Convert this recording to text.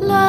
Love